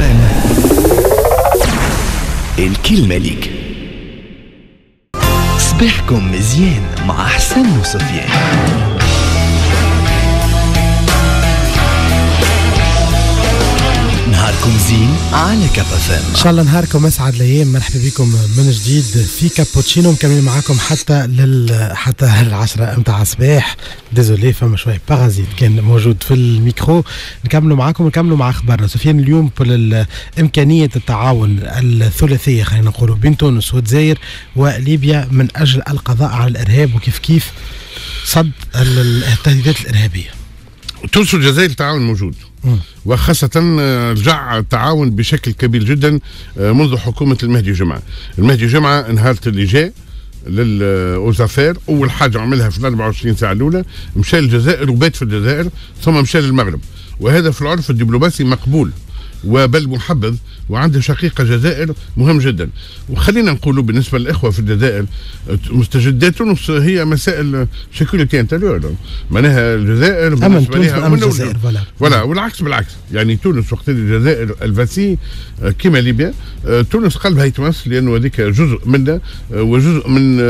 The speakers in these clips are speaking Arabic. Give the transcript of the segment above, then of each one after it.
ام الكلمة ليك. صباحكم مزيان مع حسن وسفيان نهاركم زين على كاب اف ام. إن شاء الله نهاركم أسعد الأيام. مرحبا بكم من جديد في كابوتشينو. مكملين معاكم حتى لل حتى العشرة متاع الصباح. désolé فما شوية parasites كان موجود في الميكرو. نكملوا معاكم ونكملوا مع أخبارنا. سفيان اليوم امكانيه التعاون الثلاثية خلينا نقولوا بين تونس والجزائر وليبيا من أجل القضاء على الإرهاب وكيف كيف صد التهديدات الإرهابية؟ تونس والجزائر التعاون موجود. وخاصة آه، رجع التعاون بشكل كبير جدا آه، منذ حكومة المهدي جمعة. المهدي جمعة انهارت اللي جاء للأوزافير أول حاجة عملها في ال 24 ساعة الأولى مشى للجزائر وبات في الجزائر ثم مشى للمغرب وهذا في العرف الدبلوماسي مقبول. وبل محبذ وعنده شقيقة جزائر مهم جدا. وخلينا نقولوا بالنسبة للإخوة في الجزائر مستجدات تونس هي مسائل sécurité intérieure معناها الجزائر بالنسبة لها أمن الجزائر ولا والعكس بالعكس. يعني تونس وقت الجزائر الفاسي كما ليبيا تونس قلبها يتمس لأنه هذيك جزء منا وجزء من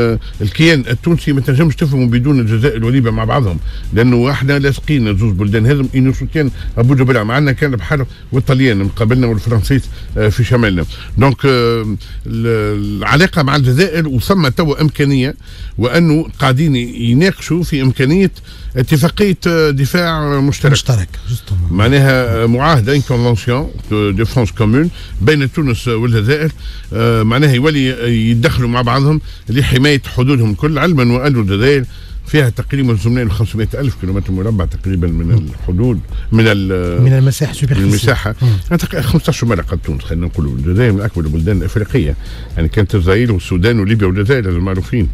الكيان التونسي ما تنجمش تفهموا بدون الجزائر وليبيا مع بعضهم. لأنه إحنا لاصقين زوز بلدان هذم إنه كان أبو جبل معنا كان بحر والطليان. مقابلنا والفرنسيس آه، في شمالنا. donc آه، العلاقة مع الجزائر وثم توا إمكانية وأنه قاعدين يناقشوا في إمكانية اتفاقية آه، دفاع مشترك. مشترك معناها معاهدة une convention défense commune بين تونس والجزائر معناها يولي يدخلوا مع بعضهم لحماية حدودهم الكل علما وان الجزائر فيها تقريبا 800 500 ألف كيلومتر مربع تقريبا من الحدود من من المساحة من المساحة. 15 مرة قد تونس خلينا نقول الجزائر من أكبر البلدان الأفريقية. يعني كانت إسرائيل والسودان وليبيا والجزائر المعروفين.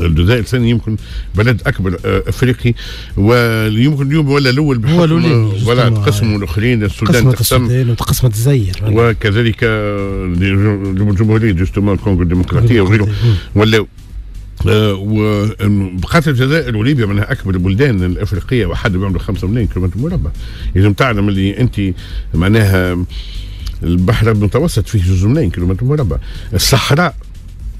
الجزائر ثاني يمكن بلد أكبر آه، أفريقي ويمكن اليوم ولا الأول الأول ولا تقسموا الأخرين السودان تقسم. وتقسمت الجزائر وكذلك الجمهورية جوستومون الكونغو الديمقراطية وغيره. ولا آه، وبقات الجزائر وليبيا منها أكبر البلدان الأفريقية وحد بيعملوا 5 ملايين كيلومتر مربع. لازم تعلم اللي أنت معناها البحر المتوسط فيه جزء ملايين كيلومتر مربع. الصحراء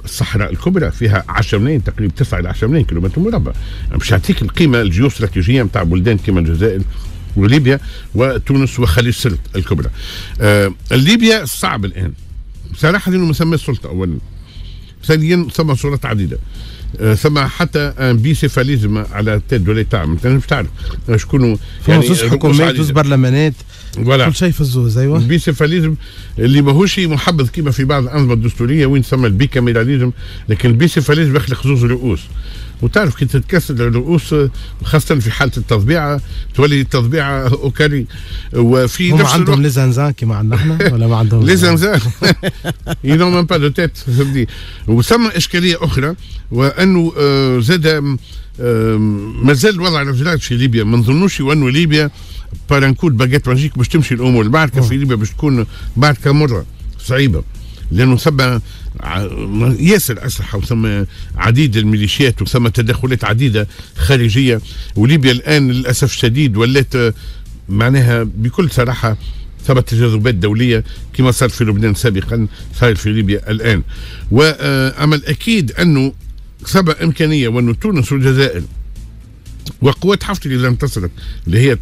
الصحراء الكبرى فيها 10 ملايين تقريبا 9 إلى 10 ملايين كيلومتر مربع. مش يعطيك القيمة الجيوستراتيجية نتاع بلدان كما الجزائر وليبيا وتونس وخليج سرت الكبرى. آه ليبيا صعب الآن. بصراحه لأنه مسمى السلطه اولا. ثانيا ثم صورات عديدة. آه، ثم حتى un bicéphalisme à la tête de l'État ما تنجمش تعرف. شكون يعني حكومات برلمانات. ولا. كل شيء في الزوز أيوه. ال bicéphalisme اللي ماهوش محبذ كما في بعض الأنظمة الدستورية وين ثم ال bicaméralisme. لكن ال bicéphalisme يخلق زوز رؤوس. وتعرف كي تتكسر الرؤوس خاصة في حالة القطيعة تولي القطيعة au carré وفي هم نفس عندهم les instances كما عندنا إحنا ولا ما عندهم les instances. ils ont même pas deux têtes وثم إشكالية أخرى وأنه آه، زاد مازال الوضع الرجلات في ليبيا. ما نظنوش وأنه ليبيا par un coup de baguette magique باش تمشي الأمور. المعركة في ليبيا باش تكون معركة مرة صعيبة. لأنه ثم ياسر أسلحة وثم عديد الميليشيات وثم تدخلات عديدة خارجية. وليبيا الآن للأسف الشديد ولات معناها بكل صراحة ثم تجاذبات دولية كما صار في لبنان سابقا صار في ليبيا الآن. وأما الأكيد أنه ثم إمكانية وأنه تونس والجزائر وقوات حفتر إذا انتصرت اللي هي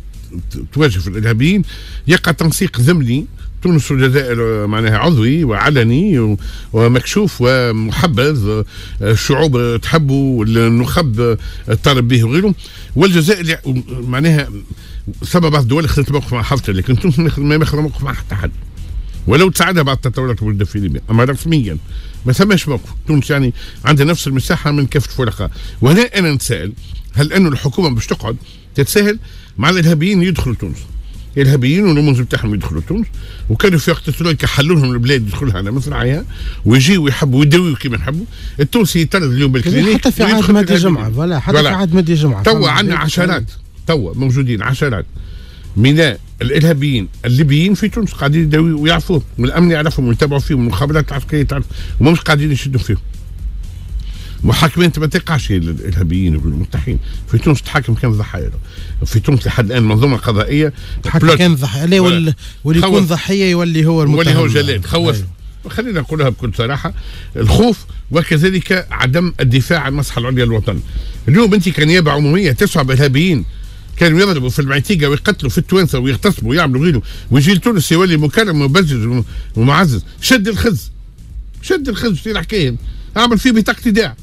تواجه في الإرهابيين يقع تنسيق ضمني تونس والجزائر معناها عضوي وعلني ومكشوف ومحبذ الشعوب تحبه النخب تطالب به وغيره. والجزائر معناها سبب بعض الدول اخذت موقف مع حفتر لكن تونس ما ياخذ موقف مع حتى حد. ولو تساعدها بعض التطورات الوارده في ليبيا. أما رسميا ما ثماش موقف. تونس يعني عندها نفس المساحة من كافه فرقها. وهنا أنا نتساءل هل انه الحكومة باش تقعد تتساهل مع الإرهابيين يدخلوا تونس؟ الارهابيين والرموز بتاعهم يدخلوا تونس وكانوا في وقت الترويكا حلوا لهم البلاد يدخلوا على مصراعيها ويجيوا يحبوا يداويوا كيما يحبوا التونسي يطرد اليوم بال clinique حتى في عهد مهدي جمعه ولا حتى في عهد مهدي جمعه توا عندنا عشرات توا موجودين عشرات من الارهابيين الليبيين في تونس قاعدين يداويوا ويعرفوهم والامن يعرفهم ويتابعوا فيهم والمخابرات العسكرية تعرف ومش قاعدين يشدوا فيهم. محاكمات ما تقعش الارهابيين والمتحين. في تونس تحاكم كان ضحايا. في تونس لحد الآن منظومة قضائية. حتى كان ضحيه لا واللي يكون ضحيه يولي هو المتهم يولي هو جلاد خوف. خلينا نقولها بكل صراحة. الخوف وكذلك عدم الدفاع عن المصلحه العليا للوطن اليوم أنت كنيابه عمومية تسعى بارهابيين كانوا يضربوا في المعتيقة ويقتلوا في التوانسة ويغتصبوا ويعملوا غيره. ويجي لتونس يولي مكرم ومبجج ومعزز. شد الخز. شد الخز في الحكاية. أعمل فيه بطاقة ايداع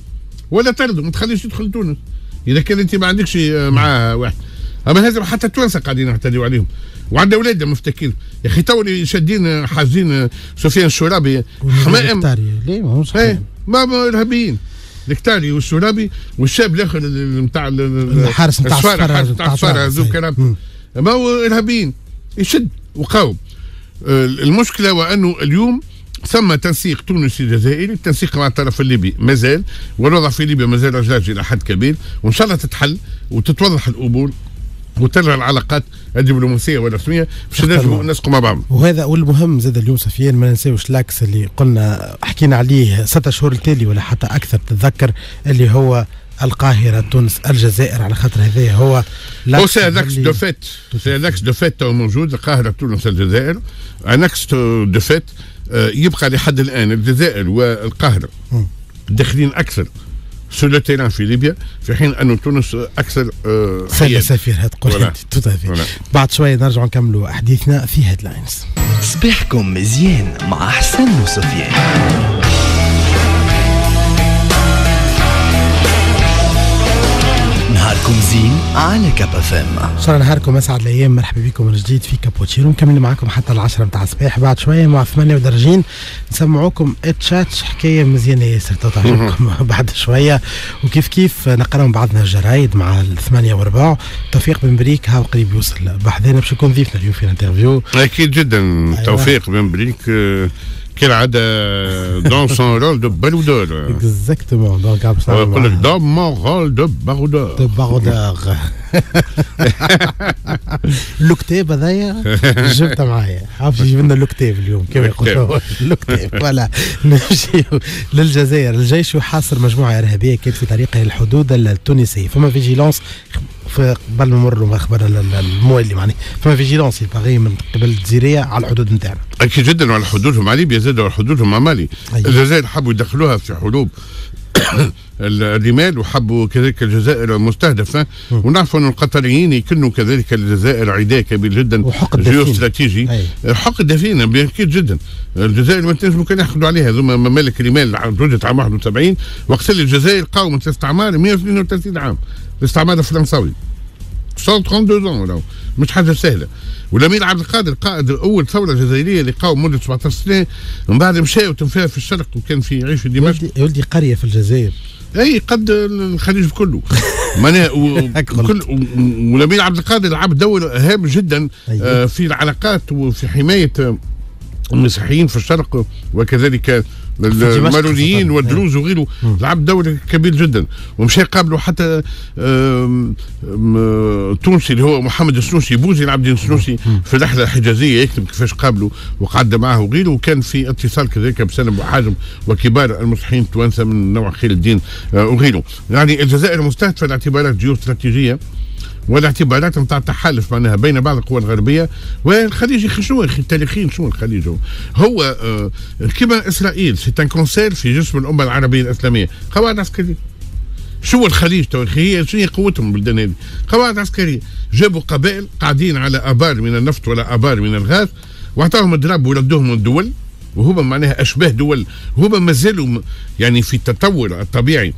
ولا طرده ما تخليش يدخل تونس. إذا كان أنت ما عندكش معاه واحد. أما هذا حتى التوانسه قاعدين يعتدوا عليهم. وعندنا أولاد مفتكين يا أخي تو شادين حاجين سفيان الشرابي حمائم. ليه؟ ما إيه ما إرهابيين. الكتاري والشرابي والشاب الآخر نتاع الحارس نتاع الصفارة نتاع الصفارة هذوك ما هو إرهابيين. يشد وقاوم. المشكلة وانه اليوم ثم تنسيق تونسي جزائري التنسيق مع الطرف الليبي مازال والوضع في ليبيا مازال رجاج إلى حد كبير وإن شاء الله تتحل وتتوضح الأمور وترجع العلاقات الدبلوماسية والرسمية. باش نجموا نسقوا مع بعض. وهذا والمهم زاد اليوم سفيان ما ننساوش لاكس اللي قلنا حكينا عليه ستة شهور التالي ولا حتى أكثر تتذكر اللي هو القاهرة تونس الجزائر على خاطر هذا هو هو c'est l'axe de fait c'est l'axe de fait موجود القاهره تونس الجزائر un axe de fait يبقى لحد الآن الجزائر والقاهرة داخلين أكثر sur le terrain في ليبيا في حين أن تونس أكثر سيد سفير هاد تقول بعد شوية نرجع نكملوا أحاديثنا في Headlines صباحكم مزيان مع حسن وسفيان نهاركم زين على كاب أف إم. ان شاء الله نهاركم أسعد الأيام. مرحبا بكم من جديد في كابوتشينو نكمل معكم حتى العشرة نتاع الصباح. بعد شوية مع ثمانية ودرجين نسمعوكم اتشاتش حكاية مزيانة ياسر. تعجبكم بعد شوية. وكيف كيف نقراو بعضنا الجرايد مع الثمانية وربع توفيق بن بريك ها قريب يوصل. بحذانا باش يكون ضيفنا اليوم في ال interview. أكيد جدا. أيوة. توفيق بن بريك كالعادة dans son rôle de baroudeur exactement donc يقول لك dans mon rôle de baroudeur de baroudeur اللوكتيب هذايا جبتها معايا يجيب لنا اللوكتيب اليوم كما يقولوا اللوكتيب voilà نمشي للجزائر الجيش يحاصر مجموعه ارهابيه كانت في طريقها الحدود التونسيه فما vigilance في قبل ما نمروا أخبار الموالي معناها فما vigilance يبغي من قبل الجزيريه على الحدود نتاعنا. أكيد جدا على حدودهم مع ليبيا زادوا على حدودهم مع مالي. أيوة. الجزائر حبوا يدخلوها في حروب. الرمال وحبوا كذلك الجزائر مستهدفه ونعرف أن القطريين يكنوا كذلك الجزائر عداء كبير جدا. وحق جيو استراتيجي حق الدفين أكيد جدا. الجزائر ما تنجموا كان ياخذوا عليها. هذوما ممالك رمال وجدت عام 71 وقت اللي الجزائر قاومت الاستعمار 132 عام. الاستعمار الفرنساوي 132 ans مش حاجة سهلة. والأمير عبد القادر قائد اول ثورة جزائريه اللي قاوم مده 17 سنة من بعد مشى وتنفى في الشرق وكان في يعيش في دمشق. يا ولدي قرية في الجزائر. أي قد الخليج كله. معناها والأمير عبد القادر لعب دور هام جدا أيوة. آه في العلاقات وفي حماية المسيحيين في الشرق وكذلك المارونيين والدروز وغيره لعب دور كبير جدا ومشى قابلوا حتى تونسي اللي هو محمد السنوسي بوزي العبد السنوسي في الرحلة الحجازية يكتب كيفاش قابلوا وقعد معه. وغيره وكان في اتصال كذلك بسلم وحاجم وكبار المصلحين التوانسه من نوع خير الدين آه، وغيره. يعني الجزائر مستهدفة لاعتبارات جيوستراتيجية. والاعتبارات نتاع التحالف معناها بين بعض القوى الغربية والخليج شنو التاريخيين شنو الخليج هو هو آه كما إسرائيل c'est un cancer في جسم الامه العربية الإسلامية. قواعد عسكرية. شو الخليج؟ هي شنو هي قوتهم البلدان هذه قواعد عسكرية. جابوا قبائل قاعدين على آبار من النفط ولا آبار من الغاز واعطاهم ال drapeau ردوهم من الدول وهما معناها أشباه دول. هما ما زالوا يعني في التطور الطبيعي.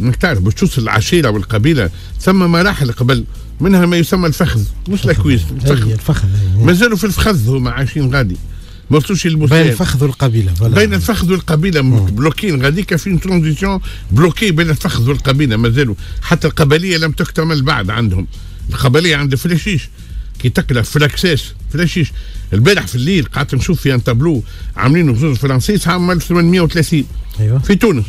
إنك تعرف باش توصل العشيره والقبيله ثم مراحل قبل منها ما يسمى الفخذ. مش la cuisse الفخذ. الفخذ مازالوا في الفخذ هما عايشين غادي. ما وصلوش بين الفخذ والقبيلة بين الفخذ والقبيلة بلوكين غاديكا في transition bloquée بين الفخذ والقبيلة مازالوا. حتى القبلية لم تكتمل بعد عندهم. القبلية عند الفراشيش كي تقرا فلاكساس الفراشيش البارح في الليل قعدت نشوف في un tableau عاملينه في الفرنسيس عام 1830 أيوه. في تونس.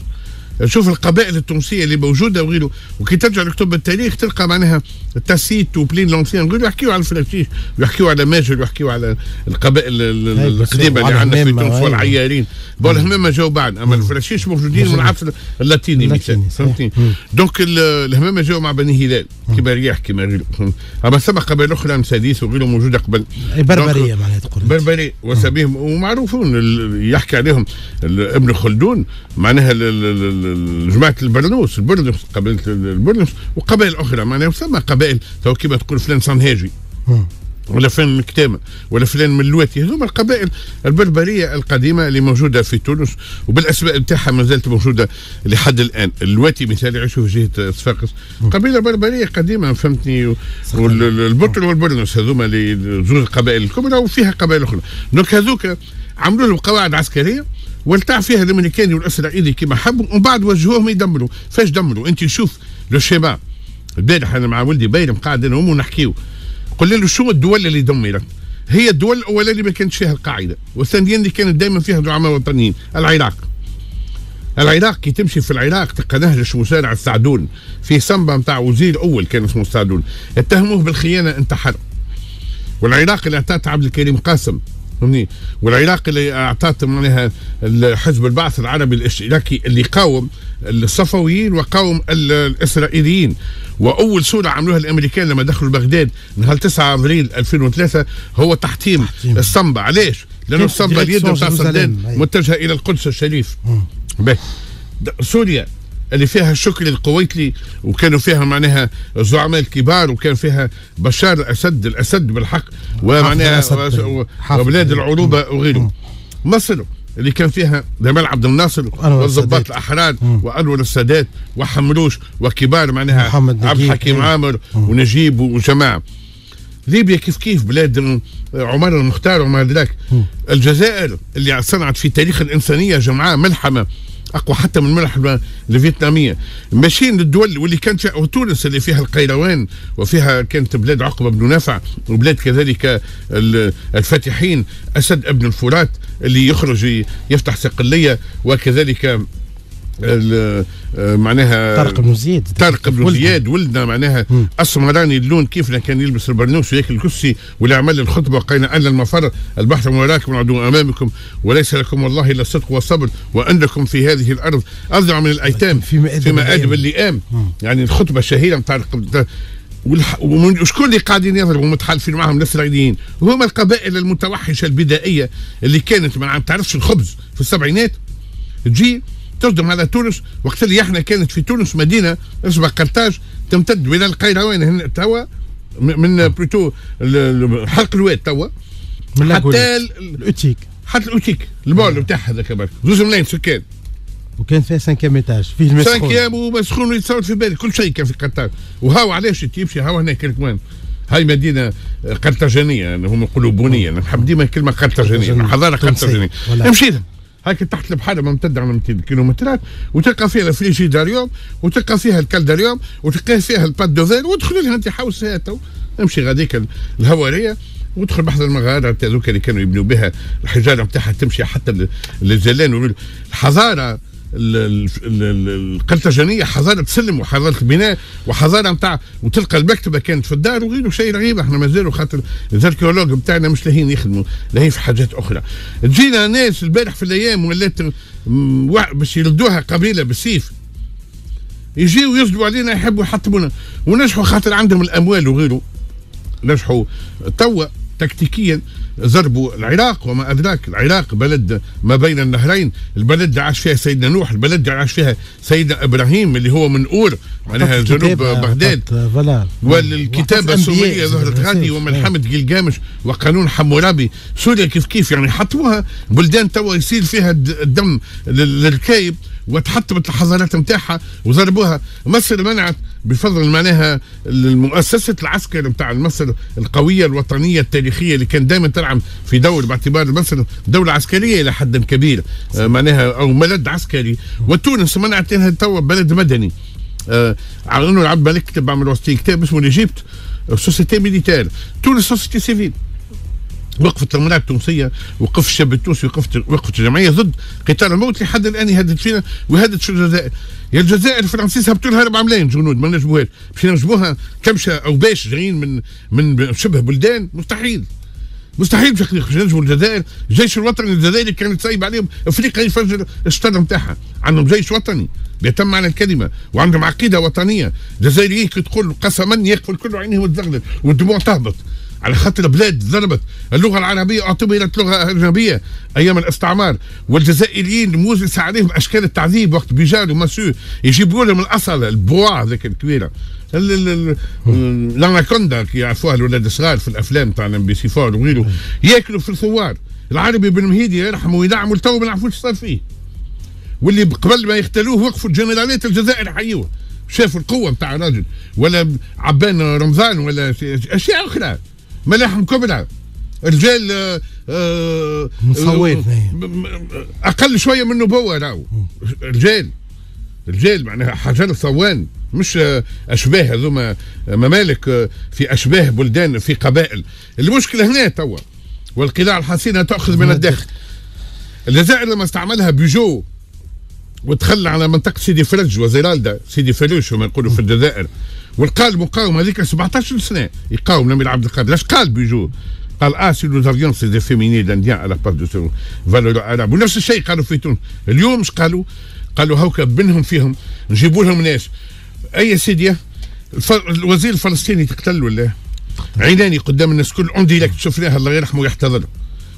شوف القبائل التونسية اللي موجودة وغيره وكي ترجع لكتب التاريخ تلقى معناها Tacite و Pline l'Ancien. غيره يحكيوا على الفراشيش ويحكيوا على ماجر ويحكيوا على القبائل القديمة اللي عندنا في تونس والعيارين. bon الهمامه جاو بعد. أما الفراشيش موجودين من العصر اللاتيني مثلا. فهمتني؟ donc الهمامه جاو مع بني هلال كيما رياح كيما غيره أما ثم قبائل أخرى مساديس وغيره موجودة قبل. بربرية معناها تقول بربرية وسبيهم. ومعروفون يحكي عليهم ابن خلدون. معناها جماعة البرنوس البرنوس قبيله البرنوس وقبائل أخرى. معناها ثم قبائل تو كيما تقول فلان صنهاجي ولا فلان من كتامه ولا فلان من اللواتي هذوما القبائل البربرية القديمة اللي موجودة في تونس وبالاسماء نتاعها ما زالت موجودة لحد الآن. اللواتي مثال يعيشوا في جهة صفاقس قبيلة بربرية قديمة فهمتني؟ والبطل والبرنس هذوما اللي زوج القبائل الكبرى وفيها قبائل أخرى. donc هذوك عملوا لهم قواعد عسكرية والتع فيها الامريكاني والاسرائيلي كما حبوا ومن بعد وجهوهم يدمروا. فاش دمروا؟ انت شوف le schéma. البارح أنا مع ولدي بايرم قاعد أنا وامه نحكيو قلنا له شو الدول اللي دمرت؟ هي الدول الاولى اللي ما كانتش فيها القاعدة والثانية اللي كانت دائما فيها دعماء وطنيين العراق. العراق كي تمشي في العراق تلقى نهج مسارع السعدون. في سامبا نتاع وزير أول كان اسمه السعدون. اتهموه بالخيانة انتحر. والعراق اللي أعطاه عبد الكريم قاسم. فهمني؟ والعراق اللي أعطت معناها حزب البعث العربي الإشتراكي اللي قاوم الصفويين وقاوم الإسرائيليين. وأول صوره عملوها الأمريكان لما دخلوا بغداد نهار 9 أبريل 2003 هو تحطيم, تحطيم. الصنبا علاش؟ لأنه الصنبا اليد صدام متجهة إلى القدس الشريف. سوريا اللي فيها الشكر القويتلي وكانوا فيها معناها زعماء الكبار وكان فيها بشار الأسد الأسد بالحق ومعناها وبلاد العروبة وغيره مصر اللي كان فيها جمال عبد الناصر والضباط الأحرار وأنور السادات وحمروش وكبار معناها محمد عبد الحكيم. عامر ونجيب وجماعة. ليبيا كيف كيف؟ بلاد عمر المختار وما أدراك. الجزائر اللي صنعت في تاريخ الإنسانية جمعاء ملحمة. أقوى حتى من الملح الفيتنامية. ماشيين للدول واللي كانت وتونس اللي فيها القيروان وفيها كانت بلاد عقبة بن نافع وبلاد كذلك الفاتحين أسد ابن الفرات اللي يخرج يفتح صقلية وكذلك معناها طارق بن زياد. طارق بن زياد ولدنا معناها اسمراني اللون كيف كان يلبس البرنوس وياكل الكسي واللي الخطبة وقينا أن المفر البحث من وراكم والعدو أمامكم وليس لكم والله إلا الصدق والصبر وأنكم في هذه الأرض أضع من الأيتام في مآدب اللئام. يعني الخطبة الشهيره نتاع وشكون اللي قاعدين يضربوا متحالفين معهم الاسرائيليين وهم القبائل المتوحشة البدائية اللي كانت ما تعرفش الخبز في السبعينات؟ تجي تصدم على تونس. وقت اللي إحنا كانت في تونس مدينة اسمها قرطاج تمتد من القيروان هنا توا من بلوتو حلق الواد توا. حتى الأوتيك. حتى الأوتيك ال môle بتاعها هذاك برك. زوج ملايين سكان. وكان فيها 5 étages فيه المسخون. 5 أيام ومسخون ويتصور في بالك كل شيء كان في قرطاج. وهاو علاش تمشي هاو هنا كمان هاي مدينة قرطاجانية يعني هم يقولوا بونيه نحب ديما كلمة قرطاجانية. حضارة قرطاجانية. مشينا هاك تحت البحر ممتدة على 200 كيلومترات وتلقى فيها ال frigidarium وتلقى فيها ال caldarium وتلقى فيها ال pâte de verre وادخل لها انت حوس تو. امشي غاديك الهوارية وادخل تحت المغارة هذوك اللي كانوا يبنوا بها الحجارة نتاعها تمشي حتى للزلان الحضاره القرطاجانيه حضاره سلم وحضاره بناء وحضاره نتاع وتلقى المكتبة كانت في الدار وغيره شيء رهيب. إحنا مازالوا خاطر الاركيولوج بتاعنا مش لاهين يخدموا لاهين في حاجات أخرى. تجينا ناس البارح في الأيام ولات باش يردوها قبيلة بالسيف يجيوا يصدوا علينا يحبوا يحطمونا. ونجحوا خاطر عندهم الأموال وغيره. نجحوا توا تكتيكيا ضربوا العراق وما أدراك. العراق بلد ما بين النهرين. البلد اللي عاش فيها سيدنا نوح البلد اللي عاش فيها سيدنا إبراهيم اللي هو من أور معناها جنوب بغداد. والكتابة السورية ظهرت غادي وملحمة جلجامش وقانون حمورابي. سوريا كيف كيف يعني حطوها؟ بلدان توا يصير فيها الدم للكايب. وتحطمت الحضارات نتاعها وضربوها مصر منعت بفضل معناها المؤسسة العسكر نتاع مصر القوية الوطنية التاريخية اللي كان دائما تلعب في دور باعتبار مصر دولة عسكرية إلى حد كبير آه، معناها أو بلد عسكري. وتونس منعت انها توا بلد مدني. آه أنور عبد الملك كتب عمل وسطي كتاب اسمه l'Égypte société militaire. تونس société civile. وقفت المرأة التونسية وقف الشاب التونسي وقفت وقفت الجمعية ضد قتال الموت لحد الآن. يهدد فينا ويهدد في الجزائر؟ يا الجزائر الفرنسيس هبطوا لها 4 ملايين جنود ما نجبوهاش. باش نجبوها كمشة أو باش جايين من من شبه بلدان مستحيل. مستحيل باش ينجموا الجزائر. الجيش الوطني الجزائري كان تصيب عليهم. أفريقيا يفجر الشطر نتاعها عندهم جيش وطني بيتم معنى الكلمة وعندهم عقيدة وطنية. الجزائريين كي تقول قسما يقفل كل عينهم وتزغلل والدموع تهبط. على خاطر بلاد ضربت اللغة العربية اعتبرت لغه اجنبيه أيام الاستعمار. والجزائريين موزس عليهم أشكال التعذيب وقت بيجان وماسو يجيبوا لهم الأصل البوا ذاك الكبيرة. الأناكوندا كي يعرفوها الاولاد الصغار في الأفلام تاع MBC 4 وغيره ياكلوا في الثوار العربي بن مهيدي يرحمه ويدعموا التو ما نعرفوش صار فيه. واللي قبل ما يقتلوه وقفوا الجنرالات الجزائر حيوه. شافوا القوة نتاع الراجل. ولا عبان رمضان ولا أشياء أخرى. ملاحم كبرى رجال آه، آه مصوت أقل شوية من نبوه راهو رجال رجال معناها حجر ثوان مش أشباه هذوما ممالك في أشباه بلدان في قبائل. المشكلة هنا توا والقلاع الحصينة تأخذ من الداخل. الجزائر لما استعملها بيجو وتخلى على منطقة سيدي فرج وزيرالدا سيدي فلوش هما يقولوا في الجزائر. والقال المقاومه هذيك 17 سنة. يقاوم نبيل عبد القادر. اش قال بيجو؟ قال آه سي افيون سي دي فيميني لانديان على باس دو فالور اراب ونفس الشيء قالوا في تونس. اليوم اش قالوا؟ قالوا هوكا بينهم فيهم نجيبوا لهم ناس. أي سيدي؟ الوزير الفلسطيني تقتل ولا؟ عيناني قدام الناس كل. اون ديريكت شفناها الله يرحمه ويحتضر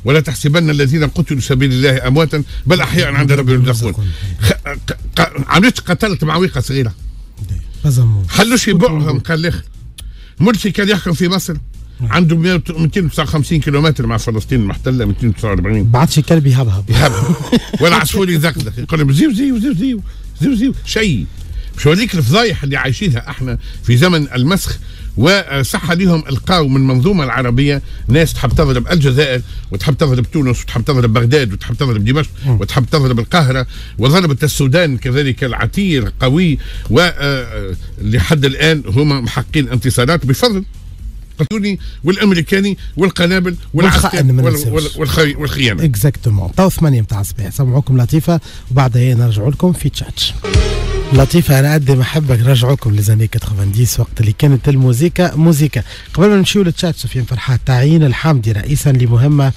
ولا تحسبن الذين قتلوا سبيل الله أمواتا بل أحياء عند ربهم يرزقون. عملت قتلت معويقه صغيرة. حلوش يبيعهم قال لي مرسي كان يحكم في مصر. عنده 259 كيلومتر مع فلسطين المحتله 249 بعدش كلب يهبهب. يهبهب. ولا عصفور يزقزق. يقول لهم زيو زيو زيو زيو زيو زيو. شيء. مش هذيك الفضايح اللي عايشينها إحنا في زمن المسخ؟ وصح لهم القاو من المنظومه العربية. ناس تحب تضرب الجزائر وتحب تضرب تونس وتحب تضرب بغداد وتحب تضرب دمشق وتحب تضرب القاهرة وضربت السودان كذلك العتير قوي. ولحد الآن هم محققين انتصارات بفضل القطوني والأمريكاني والقنابل والعسكر والخيانة. exactement تو ثمانية متاع الصباح سمعوكم لطيفه وبعدها نرجعوا لكم في تشاتش لطيفة أنا قد ما أحبك. رجعوكم ل les années 90 وقت اللي كانت الموسيقى موسيقى قبل ما نمشيو للتشات سفيان فرحات تعيين الحامدي رئيسا لمهمة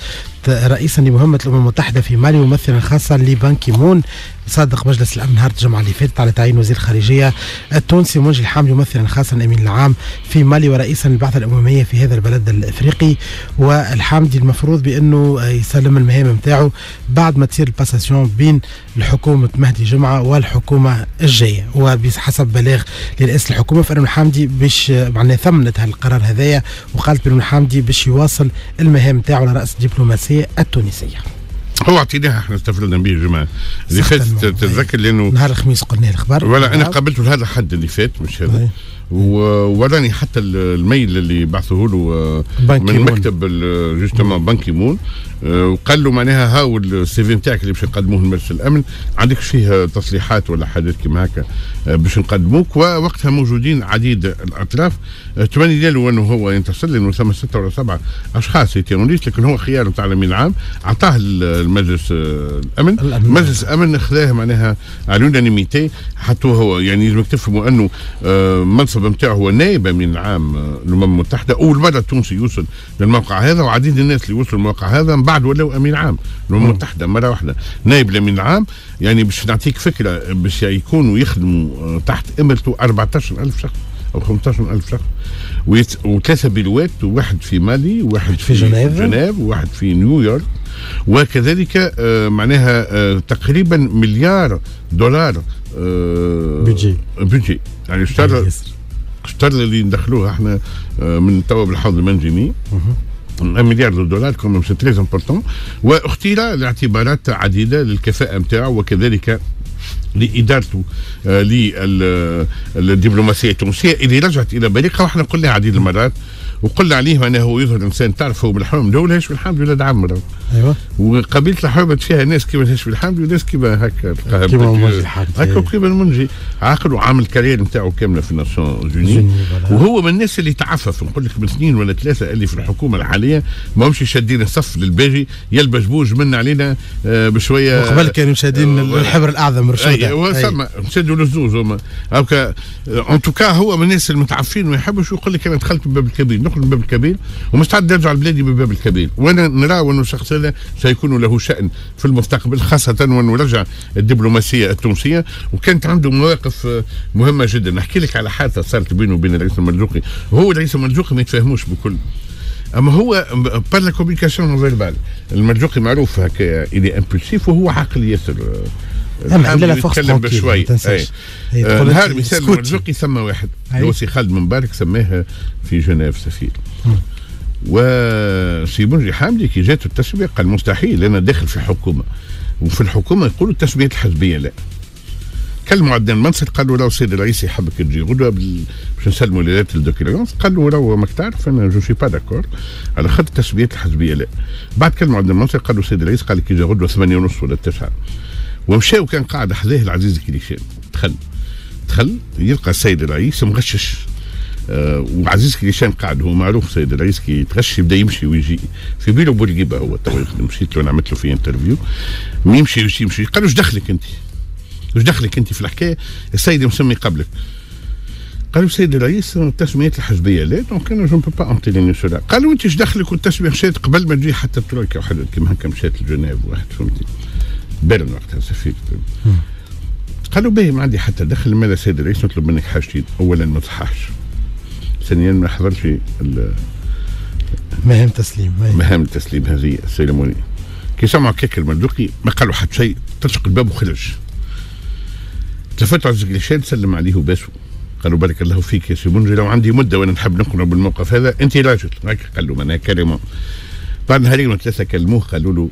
رئيسا لمهمة الأمم المتحدة في مالي ممثلا خاصا لبان كيمون صادق مجلس الأمن نهار الجمعة اللي فاتت على تعيين وزير الخارجيه التونسي منجي الحامدي ممثلا خاصا الامين العام في مالي ورئيسا للبعثة الأممية في هذا البلد الإفريقي. والحامدي المفروض بأنه يسلم المهام نتاعو بعد ما تصير ال passation بين الحكومة مهدي جمعة والحكومة الجاية. وبحسب بلاغ لرئيس الحكومة فإن الحامدي باش معناها ثمنت هالقرار هذايا وقالت بأن الحامدي باش يواصل المهام نتاعو على رأس الدبلوماسية التونسية. هو اعطيناها إحنا استفدنا به جماعة. اللي فات تتذكر لأنه نهار الخميس قلنا الأخبار. ولا أنا قابلته لهذا الحد اللي فات مش هذا. ووراني حتى ال mail اللي بعثوه له آه، من مكتب justement بان مون. وقال له معناها هاو ال CV نتاعك اللي باش نقدموه لمجلس الأمن عندكش فيه تصليحات ولا حاجات كيما هكا آه، باش نقدموك ووقتها موجودين عديد الأطراف. تمني ديالو انه هو ينتصر لأنه ثم ستة ولا سبعة أشخاص étaient en liste لكن هو خيار نتاع الأمين العام اعطاه المجلس الأمن. مجلس الأمن خذاه معناها على اليونانيميتي حتى هو يعني لازم تفهموا انه منصب المنصب نتاعو هو نائب أمين عام الأمم المتحدة أول مرة تونسي يوصل للموقع هذا وعديد الناس اللي وصلوا للموقع هذا بعد ولاو امين عام. الامم المتحده مرة واحدة. نائب الامين العام يعني باش نعطيك فكرة باش يكونوا يخدموا آه، تحت امرته 14000 شخص أو 15000 شخص. وثلاثة بلوات وواحد في مالي وواحد في, في جنيف. جنيف وواحد في نيويورك. وكذلك آه معناها آه تقريبا مليار دولار آه بيجي. بيجي. يعني اشترى اشترى اللي ندخلوها إحنا آه من توا بالحوض المنجمي مليار دولار comme c'est très important واختير لاعتبارات عديده للكفاءه نتاعو وكذلك لادارته للدبلوماسيه التونسيه اللي رجعت إلى بريقه وإحنا قلنا عديد المرات وقل عليه انه يظهر إنسان تعرفه بالحرم دوله هاشم الحمد ولاد عمرو أيوه. وقبيلة الحرمة فيها ناس كيما هاشم الحمد وناس كيما هكا كيما هكا كيما المنجي. عاقل وعامل كارير نتاعو كاملة في ناسيون جوني. وهو من الناس اللي تعفف. نقول لك من سنين ولا ثلاثة اللي في الحكومة الحالية ما همش شادين الصف للباجي يلبس بوج من علينا آه، بشوية وقبل كانوا شادين آه، الحبر الأعظم رشوده أي هو أي. ثم شدوا للزوز هما. en tout cas هو من الناس المتعففين وما يحبش يقول لك أنا دخلت من باب الكبير. نخرج من باب الكبير ومستعد نرجع لبلادي من باب الكبير. وأنا نرى انه الشخص هذا سيكون له شأن في المستقبل خاصة وأنه رجع الدبلوماسية التونسية وكانت عنده مواقف آه، مهمة جدا. نحكي لك على حادثة صارت بينه وبين الرئيس المرزوقي وهو الرئيس المرزوقي ما يتفاهموش بكل. أما هو par la communication non verbale المرزوقي معروف هكا الي impulsif وهو عاقل ياسر. آه، فورس يتكلم tranquille، بشوي. آه، نهار لك مثال. المرزوقي ثم واحد أي. اللي هو سي خالد مبارك سماها في جنيف سفير. وسي منجي حامدي كي جاته التسميه قال مستحيل أنا داخل في حكومة. وفي الحكومة يقولوا التسميه الحزبية لا. كلموا عندنا المنصب قالوا لو السيد الرئيس يحبك تجي غدوة باش نسلموا les lettres de créance قالوا لو ماك تعرف أنا je suis pas d'accord على خاطر التسميات الحزبية لا. بعد كلموا عندنا المنصب قالوا السيد الرئيس قال لك يجي غدوة ثمانية ونص ولا تسعة. ومشى وكان قاعد حذاه العزيز كليشان دخل. دخل يلقى السيد الرئيس مغشش. آه وعزيز كليشان قاعد هو معروف سيد الرئيس كي يتغشي يبدا يمشي ويجي. في بيلو بورقيبه هو تو مشيت له أنا عملت له في انترفيو. يمشي يمشي يمشي. قال له دخلك أنت؟ إيش دخلك أنت في الحكاية؟ السيد مسمي قبلك. قالوا سيد الرئيس التسميات الحزبيه لا دونك أنا جو با امتيليني سولا قالوا أنت إيش دخلك؟ والتسمية مشات قبل ما تجي حتى الترويكا وحد كيما هكا مشات لجنيف واحد فهمتي. بيرن وقتها سفير. قالوا باهي ما عندي حتى دخل ماذا سيد الرئيس نطلب منك حاجتين؟ اولا ما تصحاش ثانيا ما حضرش مهام تسليم. مهام التسليم هذه ال cérémonie كي سمعوا كيك المرزوقي ما قالوا حتى شيء. طلق الباب وخرج. تلفت على عزيز كليشان سلم عليه وباسوا قالوا بارك الله فيك يا سي منجي. لو عندي مدة وأنا نحب نقرأ بالموقف هذا أنت راجل قال له معناها كلمة. بعد نهارين وثلاثة كلموه قالوا له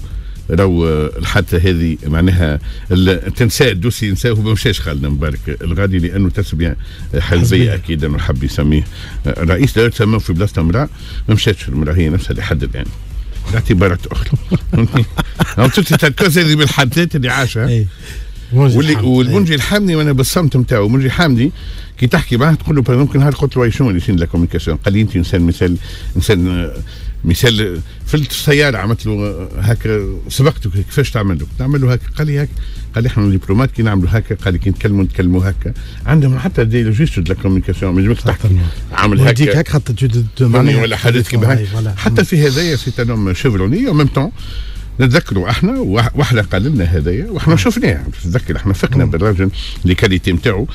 لو الحادثة هذه معناها ال- تنسى ال dossier ينساه وما مشاش خالد مبارك. الغادي لأنه تسميه حزبية. حزبيه أكيد انه حب يسميه. رئيس دائره سماه في بلاصة امراه ما مشاتش المراه هي نفسها اللي حدد يعني. اعتبارات أخرى. تنسى ال cause هذه بالحادثات اللي عاشها. منجي واللي. والمنجي الحامدي وأنا بالصمت نتاعو منجي حامدي كي تحكي معاه تقول له ممكن نهار قلت له شنو la communication قال لي أنت إنسان مثال إنسان آه، مثال في السيارة عملت له آه، هكا سبقته كيفاش تعمل له؟ تعمل له هكا قال لي هكا قال لي إحنا diplomates كي نعملوا هكا قال لي كي نتكلموا نتكلموا هكا عندهم حتى des gestes de la communication ما يجمش تحكي. عامل هكا خاطر تجد معني ولا حدث كيما voilà. حتى في هذايا c'est un homme chevronné و même temps نتذكروا إحنا واحدة قال لنا هذايا وإحنا شفناه. تتذكر إحنا فقنا بالراجل les qualités نتاعو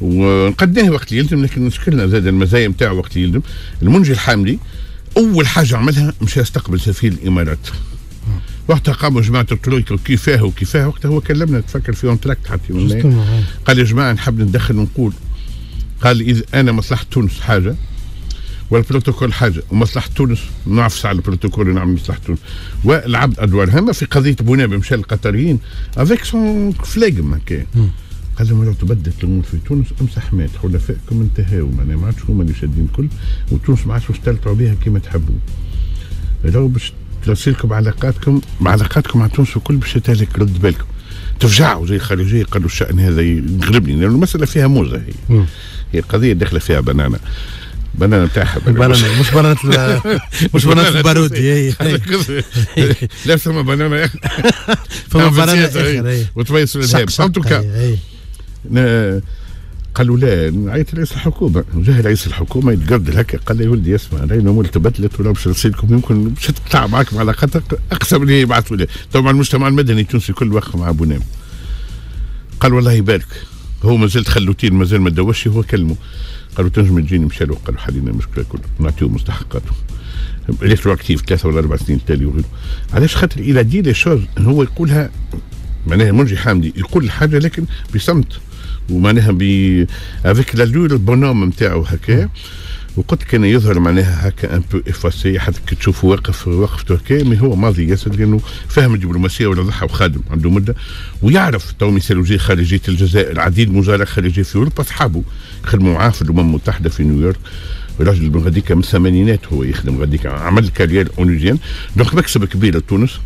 ونقدناه وقت اللي يلزم لكن مشكلنا زاد المزايا نتاعو وقت اللي يلزم المنجي الحامدي أول حاجة عملها مشى يستقبل سفير الإمارات. وقتها قاموا جماعة الترويكا وكيفاه وكيفاه وقتها هو كلمنا تفكر فيهم تراكت حتى. قال يا جماعة نحب ندخل ونقول قال إذا أنا مصلحة تونس حاجة والبروتوكول حاجة ومصلحة تونس نعفس على البروتوكول ونعمل مصلحة تونس. والعبد ادوار هما في قضية بونابه مشى القطريين افيك سون فلاجم هكا قال لهم لو تبدلت الأمور في تونس امسح مات حلفائكم انتهوا معناها ما عادش هما اللي شادين الكل وتونس ما عادش تستلطعوا بها كما تحبوا. لو باش تصيركم علاقاتكم علاقاتكم مع تونس الكل باش تهلك رد بالكم. تفجعوا زي الخارجيه قالوا الشأن هذا يغلبني لأن المسألة فيها موزة هي. هي قضية داخلة فيها بنانا. بنانا نتاعها. بنانا مش بنانة ال- مش اي اي. لا ثم بنانا. فما بنانا آخر اي وتبيس قالوا لا نعيط رئيس الحكومة. جاه رئيس الحكومة يتقدر هكا قال لي يا ولدي اسمع راهي الأمور تبدلت ولا باش نرسلكم يمكن باش تقطع معكم علاقات أقسم اللي يبعثوا لي. طبعا المجتمع المدني التونسي كل وقت مع بونام قال والله يبارك هو مازال تخلوتين مازال ما دوش هو كلمه. قالوا تنجم تجيني مشى قالوا حلينا المشكلة كلها نعطيهم مستحقاته. rétroactif ثلاثة ولا أربع سنين تالي وغيره علاش؟ خاطر il a dit les choses هو يقولها معناها منجي حامدي يقول الحاجة لكن بصمت. ومعناها ب avec l'allure ال bonhomme نتاعو هكا. وقد كان يظهر معناها هكا un peu effacé حتى كي تشوفه واقف وقفته هكا mais هو ماضي ياسر لأنه فاهم الدبلوماسية ولا وخادم عنده مدة. ويعرف تو مثلا وزير خارجية الجزائر عديد وزراء خارجية في أوروبا أصحابه. خدموا معاه في الأمم المتحدة في نيويورك. راجل من غاديك من الثمانينات هو يخدم غاديك عمل carrière onusienne donc مكسب كبير لتونس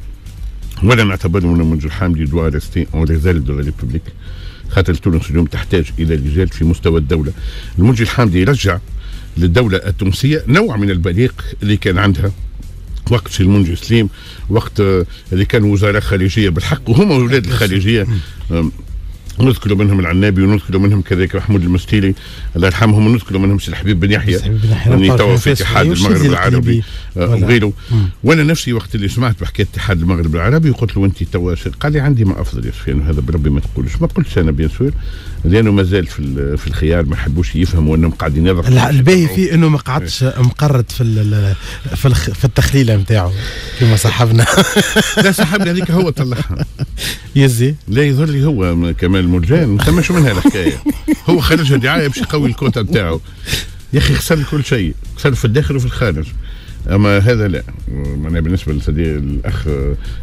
وأنا نعتبر ان منجي الحامدي doit rester en réserve de la République خاطر تونس اليوم تحتاج إلى رجال في مستوى الدولة. المنجي الحامدي يرجع للدولة التونسية نوع من البريق اللي كان عندها وقت المنجي سليم وقت اللي كان وزراء خارجيه بالحق وهم أولاد الخارجيه نذكر منهم العنابي ونذكر منهم كذلك محمود المستيري الله يرحمهم ونذكر منهم سي الحبيب بن يحيى. اللي توا في اتحاد المغرب العربي. وغيره وأنا نفسي وقت اللي سمعت بحكايه اتحاد المغرب العربي قلت له أنت توا قال لي عندي ما أفضل يا سفيان هذا بربي ما تقولش. ما قلتش أنا bien sûr لأنه مازال في في الخيار ما حبوش يفهموا أنهم قاعدين يضغطوا الباهي فيه إنه ما قعدش مقرد في في, في التخليلة نتاعو كما صاحبنا. لا صاحبنا هذيك هو طلعها. يزي. لا يظهر لي هو كمال مرجان ما ثماش منها الحكاية. هو خرجها دعايه باش يقوي الكوتا نتاعو يا أخي خسر كل شيء خسر في الداخل وفي الخارج. أما هذا لا. معناها بالنسبة لصديق الأخ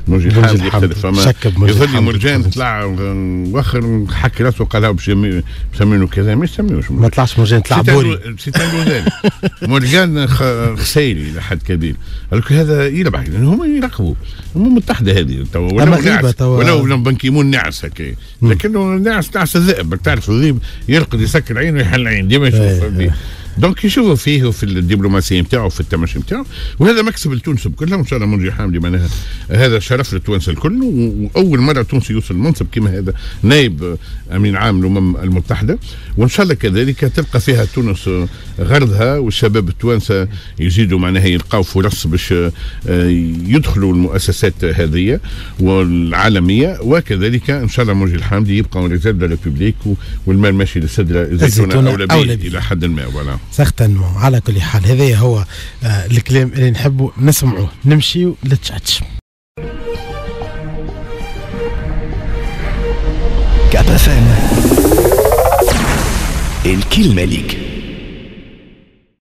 نوجي الحامد يختلف فما يظل مرجان طلع وآخر حكي راسه قالها باش يسمينه كذا. ما يسميوش. ما طلعش مرجان طلع بوري. سيتان مرجان خسيري لحد كبير. قال هذا يربح. لأن هما يراقبوا. الامم المتحده هذه. توا ولا نعس ولو بان كي مون نعس هكا. لكنه نعس نعس الذئب تعرف الذئب يرقد يسكر عينه ويحل العين ديما يشوف donc يشوفوا فيه وفي الدبلوماسيه نتاعو وفي التمشي نتاعو وهذا مكسب لتونس كلها وان شاء الله منجي حامدي معناها. هذا شرف للتوانسه الكل وأول مرة تونسي يوصل منصب كما هذا نائب أمين عام الأمم المتحدة. وإن شاء الله كذلك تلقى فيها تونس غرضها والشباب التوانسه يزيدوا معناها يلقاو فرص باش آه، يدخلوا المؤسسات هذه والعالمية. وكذلك إن شاء الله منجي الحامدي يبقى réserve République والماء ماشي للسدره الزيتونه اولى إلى حد ما voilà. certainement على كل حال هذا هو آه الكلام اللي نحبوا نسمعوه نمشيو للتشاتش كأب الكلمة ليك.